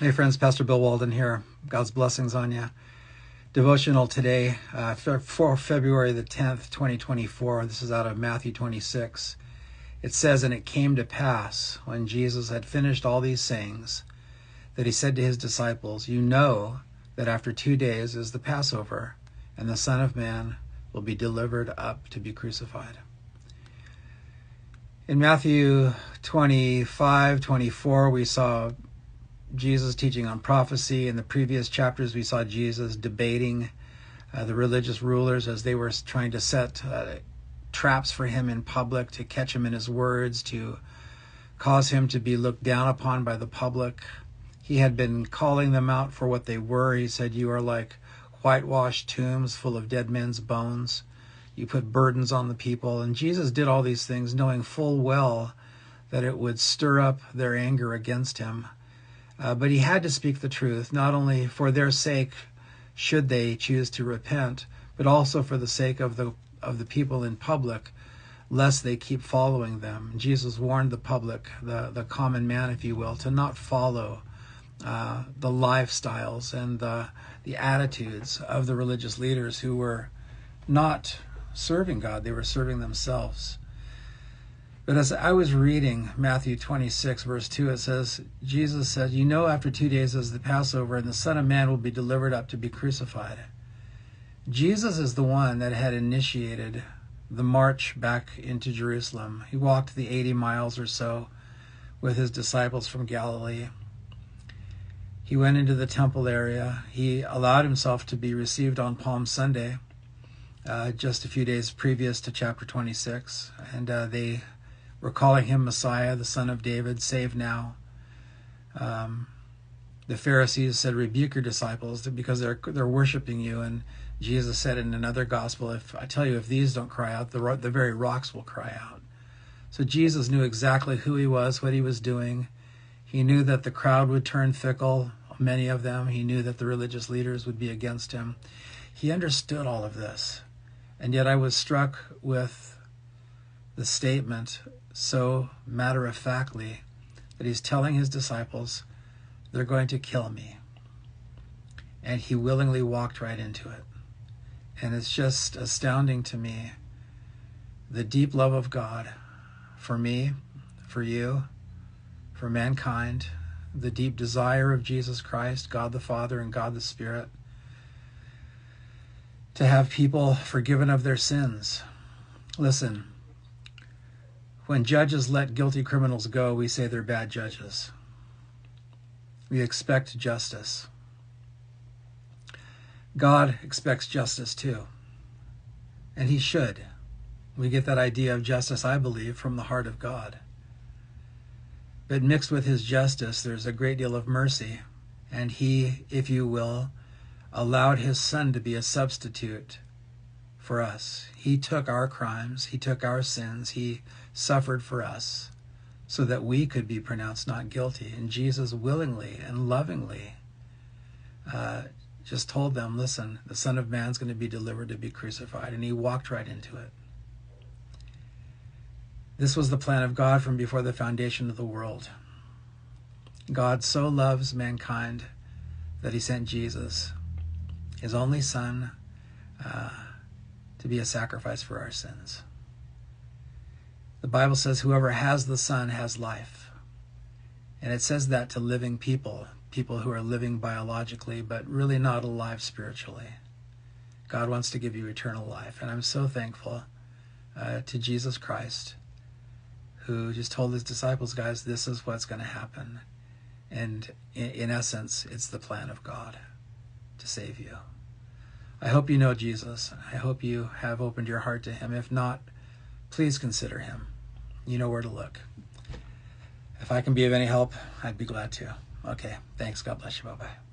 Hey, friends, Pastor Bill Walden here. God's blessings on you. Devotional today uh, for February the 10th, 2024. This is out of Matthew 26. It says, And it came to pass when Jesus had finished all these sayings that he said to his disciples, You know that after two days is the Passover, and the Son of Man will be delivered up to be crucified. In Matthew 25, 24, we saw Jesus teaching on prophecy. In the previous chapters, we saw Jesus debating uh, the religious rulers as they were trying to set uh, traps for him in public to catch him in his words, to cause him to be looked down upon by the public. He had been calling them out for what they were. He said, You are like whitewashed tombs full of dead men's bones. You put burdens on the people. And Jesus did all these things knowing full well that it would stir up their anger against him. Uh, but he had to speak the truth, not only for their sake, should they choose to repent, but also for the sake of the of the people in public, lest they keep following them. Jesus warned the public, the the common man, if you will, to not follow uh, the lifestyles and the the attitudes of the religious leaders who were not serving God; they were serving themselves. But as I was reading Matthew 26, verse 2, it says, Jesus said, You know, after two days is the Passover, and the Son of Man will be delivered up to be crucified. Jesus is the one that had initiated the march back into Jerusalem. He walked the 80 miles or so with his disciples from Galilee. He went into the temple area. He allowed himself to be received on Palm Sunday, uh, just a few days previous to chapter 26. And uh, they we're calling him Messiah, the son of David, save now. Um, the Pharisees said, "Rebuke your disciples because they're they're worshiping you." And Jesus said in another gospel, "If I tell you, if these don't cry out, the the very rocks will cry out." So Jesus knew exactly who he was, what he was doing. He knew that the crowd would turn fickle, many of them. He knew that the religious leaders would be against him. He understood all of this. And yet I was struck with the statement so matter of factly that he's telling his disciples, they're going to kill me. And he willingly walked right into it. And it's just astounding to me the deep love of God for me, for you, for mankind, the deep desire of Jesus Christ, God the Father, and God the Spirit to have people forgiven of their sins. Listen, when judges let guilty criminals go, we say they're bad judges. We expect justice. God expects justice too. And He should. We get that idea of justice, I believe, from the heart of God. But mixed with His justice, there's a great deal of mercy. And He, if you will, allowed His Son to be a substitute for us. He took our crimes, He took our sins, He suffered for us so that we could be pronounced not guilty. And Jesus willingly and lovingly uh, just told them, listen, the Son of Man's going to be delivered to be crucified. And He walked right into it. This was the plan of God from before the foundation of the world. God so loves mankind that He sent Jesus, His only Son. Uh, to be a sacrifice for our sins. The Bible says, Whoever has the Son has life. And it says that to living people, people who are living biologically, but really not alive spiritually. God wants to give you eternal life. And I'm so thankful uh, to Jesus Christ, who just told his disciples, guys, this is what's going to happen. And in, in essence, it's the plan of God to save you. I hope you know Jesus. I hope you have opened your heart to him. If not, please consider him. You know where to look. If I can be of any help, I'd be glad to. Okay, thanks. God bless you. Bye bye.